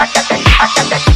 I got that, I got that.